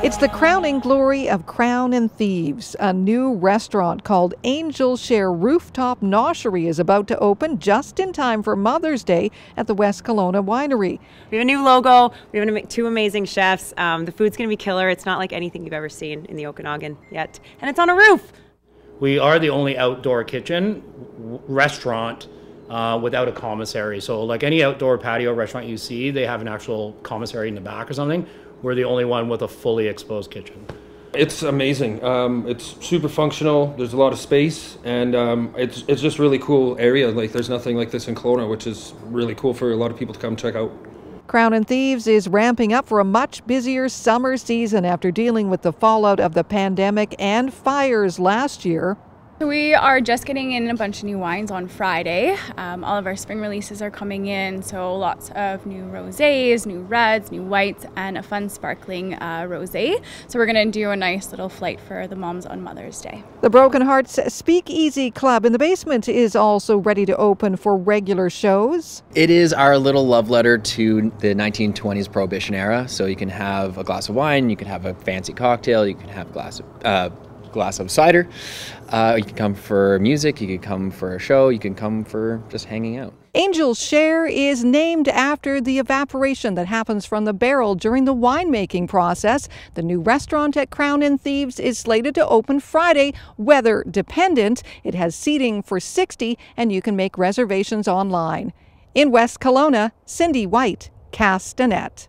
It's the crowning glory of Crown and Thieves. A new restaurant called Angel Share Rooftop Noshery is about to open just in time for Mother's Day at the West Kelowna Winery. We have a new logo. We have two amazing chefs. Um, the food's going to be killer. It's not like anything you've ever seen in the Okanagan yet. And it's on a roof. We are the only outdoor kitchen restaurant uh, without a commissary. So, like any outdoor patio restaurant you see, they have an actual commissary in the back or something. We're the only one with a fully exposed kitchen. It's amazing. Um, it's super functional. There's a lot of space, and um, it's it's just really cool area. Like there's nothing like this in Kelowna, which is really cool for a lot of people to come check out. Crown and Thieves is ramping up for a much busier summer season after dealing with the fallout of the pandemic and fires last year. We are just getting in a bunch of new wines on Friday. Um, all of our spring releases are coming in, so lots of new rosés, new reds, new whites, and a fun sparkling uh, rosé. So we're going to do a nice little flight for the moms on Mother's Day. The Broken Hearts Speakeasy Club in the basement is also ready to open for regular shows. It is our little love letter to the 1920s Prohibition era. So you can have a glass of wine, you can have a fancy cocktail, you can have a glass of uh, glass of cider. Uh, you can come for music, you can come for a show, you can come for just hanging out. Angel's Share is named after the evaporation that happens from the barrel during the winemaking process. The new restaurant at Crown and Thieves is slated to open Friday, weather dependent. It has seating for 60 and you can make reservations online. In West Kelowna, Cindy White, Castanet.